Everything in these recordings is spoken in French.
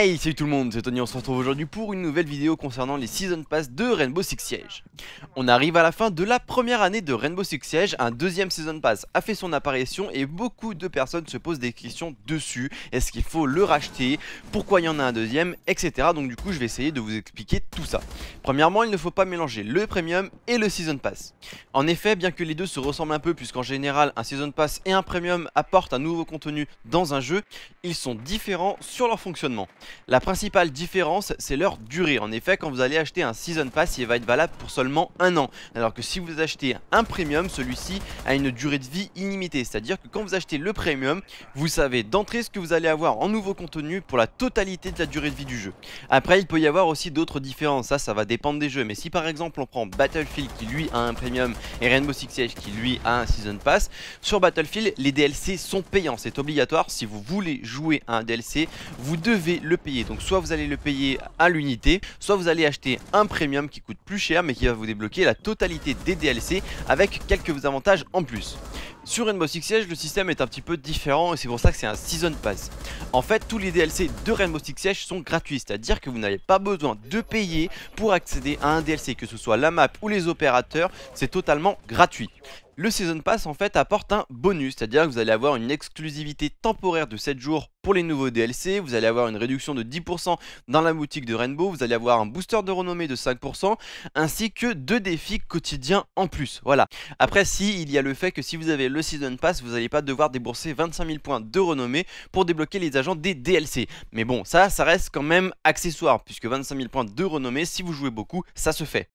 Hey salut tout le monde, c'est Tony, on se retrouve aujourd'hui pour une nouvelle vidéo concernant les Season Pass de Rainbow Six Siege. On arrive à la fin de la première année de Rainbow Six Siege, un deuxième Season Pass a fait son apparition et beaucoup de personnes se posent des questions dessus. Est-ce qu'il faut le racheter? Pourquoi il y en a un deuxième? Etc. Donc du coup je vais essayer de vous expliquer tout ça. Premièrement, il ne faut pas mélanger le Premium et le Season Pass. En effet, bien que les deux se ressemblent un peu puisqu'en général un Season Pass et un Premium apportent un nouveau contenu dans un jeu, ils sont différents sur leur fonctionnement. La principale différence, c'est leur durée. En effet, quand vous allez acheter un Season Pass, il va être valable pour seulement un an. Alors que si vous achetez un Premium, celui-ci a une durée de vie illimitée. C'est-à-dire que quand vous achetez le Premium, vous savez d'entrée ce que vous allez avoir en nouveau contenu pour la totalité de la durée de vie du jeu. Après, il peut y avoir aussi d'autres différences. Ça, ça va dépendre des jeux. Mais si par exemple on prend Battlefield qui lui a un Premium et Rainbow Six Siege qui lui a un Season Pass, sur Battlefield, les DLC sont payants. C'est obligatoire. Si vous voulez jouer à un DLC, vous devez le payer. Donc soit vous allez le payer à l'unité, soit vous allez acheter un premium qui coûte plus cher mais qui va vous débloquer la totalité des DLC avec quelques avantages en plus. Sur Rainbow Six Siege, le système est un petit peu différent et c'est pour ça que c'est un Season Pass. En fait, tous les DLC de Rainbow Six Siege sont gratuits, c'est-à-dire que vous n'avez pas besoin de payer pour accéder à un DLC, que ce soit la map ou les opérateurs, c'est totalement gratuit. Le Season Pass en fait apporte un bonus, c'est-à-dire que vous allez avoir une exclusivité temporaire de 7 jours pour les nouveaux DLC, vous allez avoir une réduction de 10% dans la boutique de Rainbow, vous allez avoir un booster de renommée de 5%, ainsi que deux défis quotidiens en plus. Voilà. Après, si il y a le fait que si vous avez le Season Pass, vous n'allez pas devoir débourser 25 000 points de renommée pour débloquer les agents des DLC. Mais bon, ça, ça reste quand même accessoire, puisque 25 000 points de renommée, si vous jouez beaucoup, ça se fait.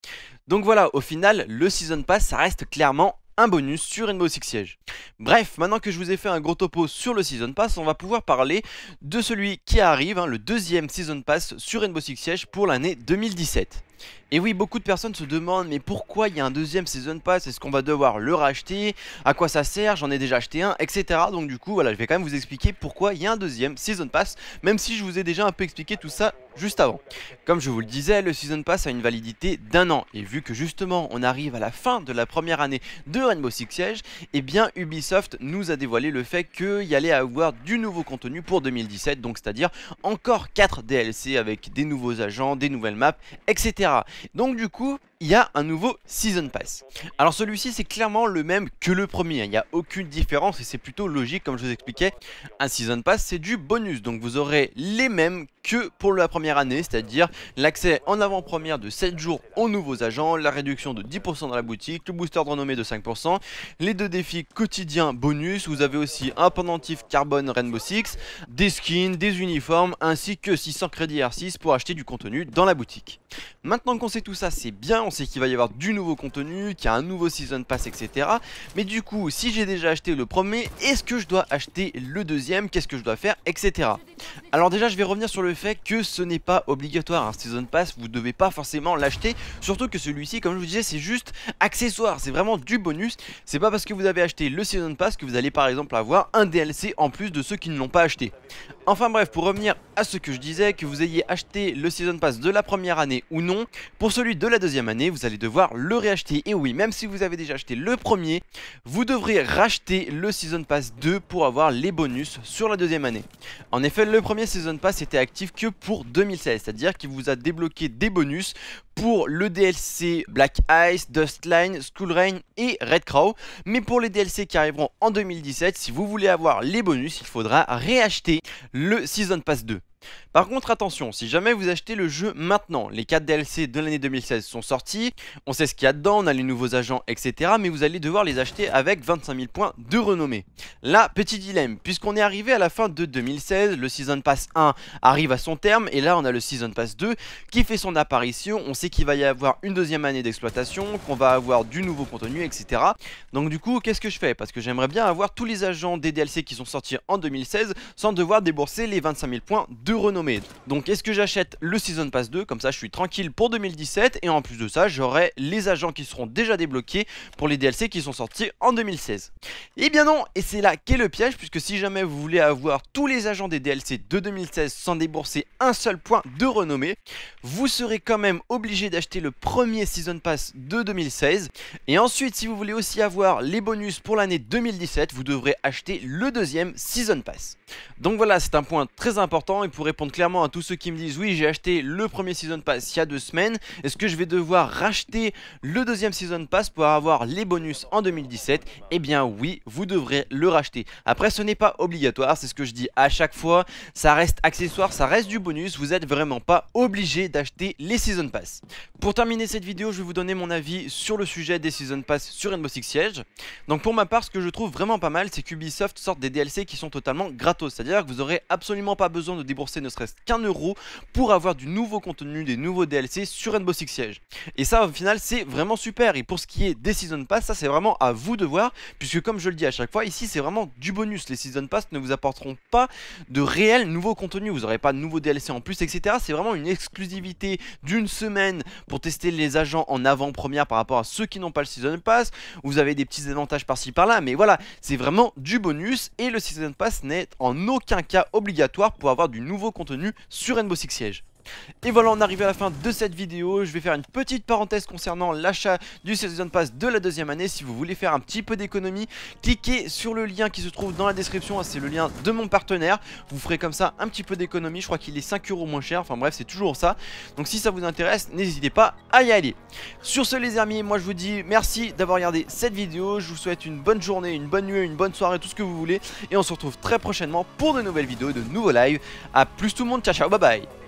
Donc voilà, au final, le Season Pass, ça reste clairement un bonus sur Rainbow Six Siege. Bref, maintenant que je vous ai fait un gros topo sur le Season Pass, on va pouvoir parler de celui qui arrive, hein, le deuxième Season Pass sur Rainbow Six Siege pour l'année 2017. Et oui, beaucoup de personnes se demandent mais pourquoi il y a un deuxième Season Pass? Est-ce qu'on va devoir le racheter? À quoi ça sert? J'en ai déjà acheté un, etc. Donc du coup, voilà, je vais quand même vous expliquer pourquoi il y a un deuxième Season Pass, même si je vous ai déjà un peu expliqué tout ça juste avant. Comme je vous le disais, le Season Pass a une validité d'un an. Et vu que justement, on arrive à la fin de la première année de Rainbow Six Siege, eh bien Ubisoft nous a dévoilé le fait qu'il y allait avoir du nouveau contenu pour 2017, donc c'est-à-dire encore 4 DLC avec des nouveaux agents, des nouvelles maps, etc. Donc du coup, il y a un nouveau Season Pass. Alors celui-ci c'est clairement le même que le premier, hein. il n'y a aucune différence et c'est plutôt logique comme je vous expliquais. Un Season Pass c'est du bonus, donc vous aurez les mêmes que pour la première année, c'est-à-dire l'accès en avant-première de 7 jours aux nouveaux agents, la réduction de 10% dans la boutique, le booster de renommée de 5%, les deux défis quotidiens bonus, vous avez aussi un pendentif carbone Rainbow Six, des skins, des uniformes, ainsi que 600 crédits R6 pour acheter du contenu dans la boutique. Maintenant qu'on sait tout ça, c'est bien, on sait qu'il va y avoir du nouveau contenu, qu'il y a un nouveau Season Pass, etc. Mais du coup, si j'ai déjà acheté le premier, est-ce que je dois acheter le deuxième? Qu'est-ce que je dois faire, etc. Alors déjà, je vais revenir sur le fait que ce n'est pas obligatoire, un Season Pass, vous ne devez pas forcément l'acheter, surtout que celui-ci, comme je vous disais, c'est juste accessoire, c'est vraiment du bonus. C'est pas parce que vous avez acheté le Season Pass que vous allez par exemple avoir un DLC en plus de ceux qui ne l'ont pas acheté. Enfin bref, pour revenir à ce que je disais, que vous ayez acheté le Season Pass de la première année ou non, pour celui de la deuxième année, vous allez devoir le réacheter. Et oui, même si vous avez déjà acheté le premier, vous devrez racheter le Season Pass 2 pour avoir les bonus sur la deuxième année. En effet, le premier Season Pass était actif que pour 2016, c'est-à-dire qu'il vous a débloqué des bonus pour le DLC Black Ice, Dustline, School Rain et Red Crow. Mais pour les DLC qui arriveront en 2017, si vous voulez avoir les bonus, il faudra réacheter le Season Pass 2. Par contre attention, si jamais vous achetez le jeu maintenant, les 4 DLC de l'année 2016 sont sortis, on sait ce qu'il y a dedans, on a les nouveaux agents, etc. Mais vous allez devoir les acheter avec 25 000 points de renommée. Là, petit dilemme, puisqu'on est arrivé à la fin de 2016, le Season Pass 1 arrive à son terme, et là on a le Season Pass 2 qui fait son apparition, on sait qu'il va y avoir une deuxième année d'exploitation, qu'on va avoir du nouveau contenu, etc. Donc du coup, qu'est-ce que je fais? Parce que j'aimerais bien avoir tous les agents des DLC qui sont sortis en 2016 sans devoir débourser les 25 000 points de renommée. Donc est-ce que j'achète le Season Pass 2 Comme ça je suis tranquille pour 2017 et en plus de ça j'aurai les agents qui seront déjà débloqués pour les DLC qui sont sortis en 2016. Et eh bien non, et c'est là qu'est le piège puisque si jamais vous voulez avoir tous les agents des DLC de 2016 sans débourser un seul point de renommée, vous serez quand même obligé d'acheter le premier Season Pass de 2016 et ensuite si vous voulez aussi avoir les bonus pour l'année 2017, vous devrez acheter le deuxième Season Pass. Donc voilà, c'est un point très important et pour répondre clairement à tous ceux qui me disent oui j'ai acheté le premier Season Pass il y a deux semaines, est-ce que je vais devoir racheter le deuxième Season Pass pour avoir les bonus en 2017 Eh bien oui, vous devrez le racheter. Après ce n'est pas obligatoire, c'est ce que je dis à chaque fois, ça reste accessoire, ça reste du bonus, vous êtes vraiment pas obligé d'acheter les Season Pass. Pour terminer cette vidéo, je vais vous donner mon avis sur le sujet des Season Pass sur Rainbow Six Siege. Donc pour ma part, ce que je trouve vraiment pas mal, c'est qu'Ubisoft sorte des DLC qui sont totalement gratos, c'est-à-dire que vous aurez absolument pas besoin de débourser ne serait-ce qu'un euro pour avoir du nouveau contenu, des nouveaux DLC sur Rainbow Six Siege. Et ça, au final, c'est vraiment super. Et pour ce qui est des Season Pass, ça c'est vraiment à vous de voir, puisque comme je le dis à chaque fois, ici c'est vraiment du bonus. Les Season Pass ne vous apporteront pas de réel nouveau contenu, vous n'aurez pas de nouveaux DLC en plus, etc. C'est vraiment une exclusivité d'une semaine pour tester les agents en avant-première par rapport à ceux qui n'ont pas le Season Pass. Vous avez des petits avantages par-ci par-là, mais voilà, c'est vraiment du bonus et le Season Pass n'est en aucun cas obligatoire pour avoir du nouveau contenu sur Rainbow Six Siege. Et voilà on arrive à la fin de cette vidéo. Je vais faire une petite parenthèse concernant l'achat du Season Pass de la deuxième année. Si vous voulez faire un petit peu d'économie Cliquez sur le lien qui se trouve dans la description. C'est le lien de mon partenaire. Vous ferez comme ça un petit peu d'économie. Je crois qu'il est 5 euros moins cher. Enfin bref c'est toujours ça. Donc si ça vous intéresse n'hésitez pas à y aller. Sur ce les amis moi je vous dis merci d'avoir regardé cette vidéo. Je vous souhaite une bonne journée, une bonne nuit, une bonne soirée Tout ce que vous voulez. Et on se retrouve très prochainement pour de nouvelles vidéos, de nouveaux lives. A plus tout le monde, ciao ciao, bye bye